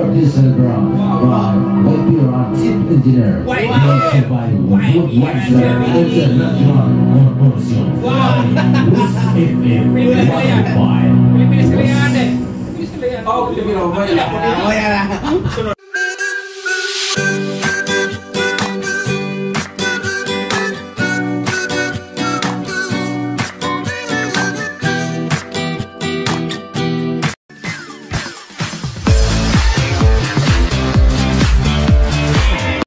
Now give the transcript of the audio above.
Robert Diesel Brown, Brown, YP Ron, Chief Engineer,